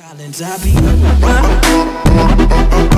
Collins, I be.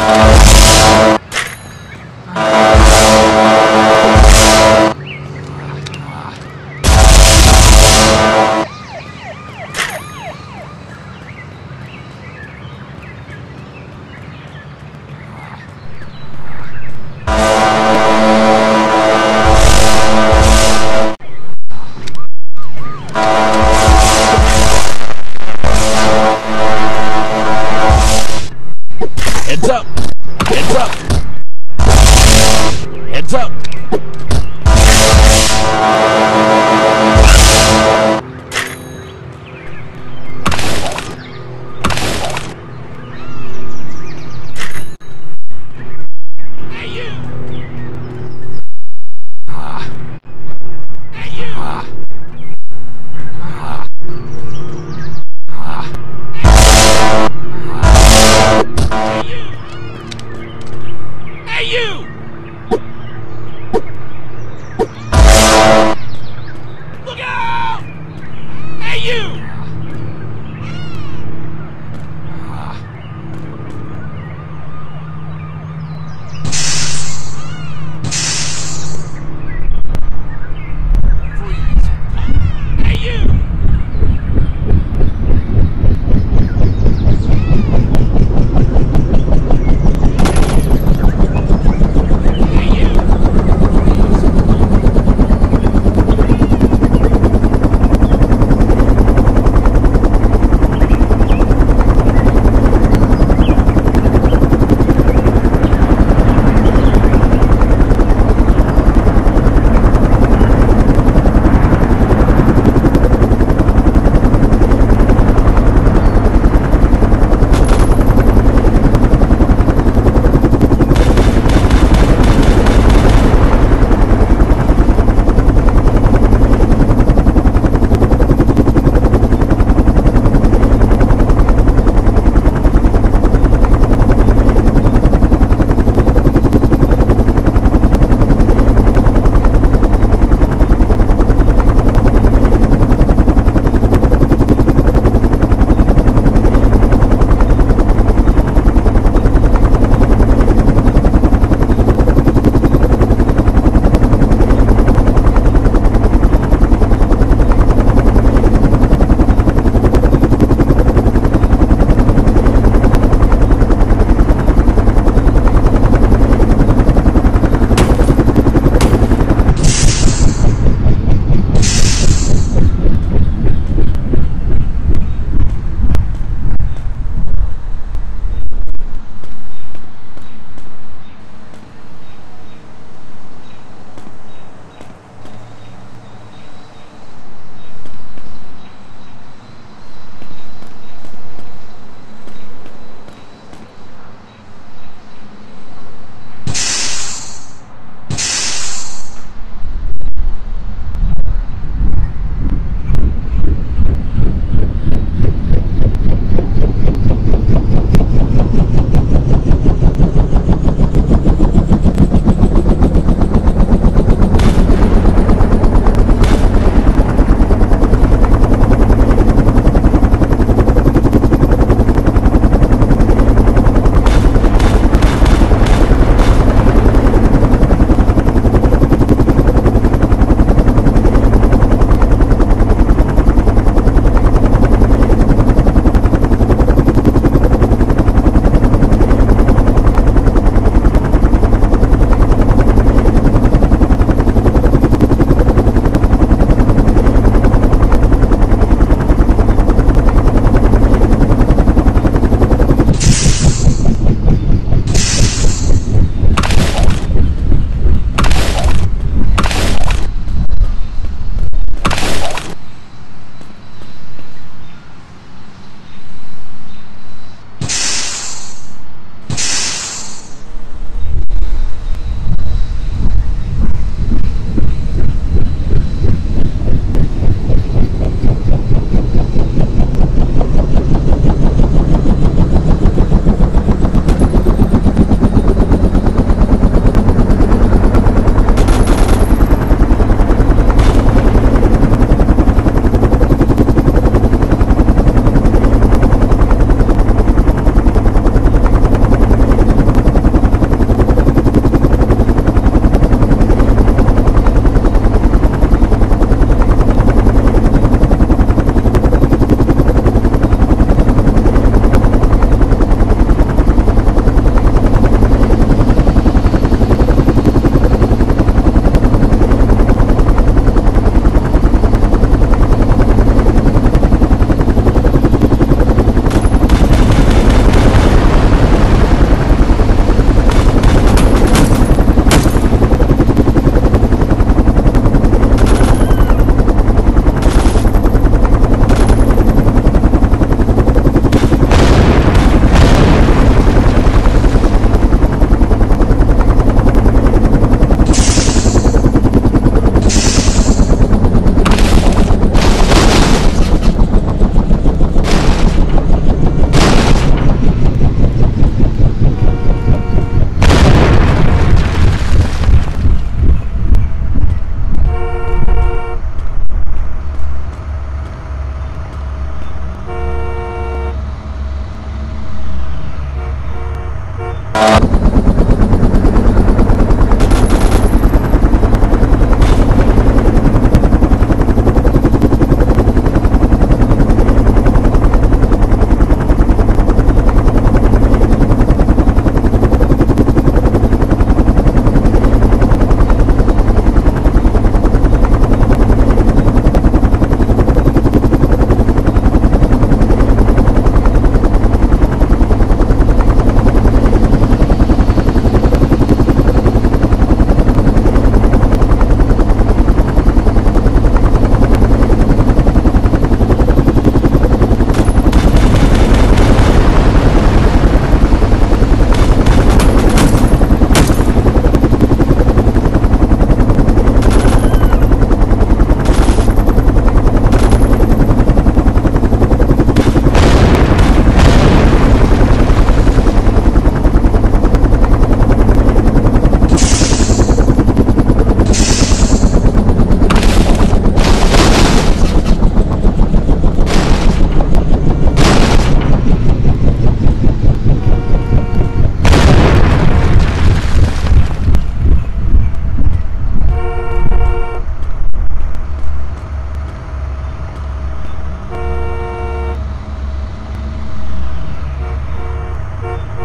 Up!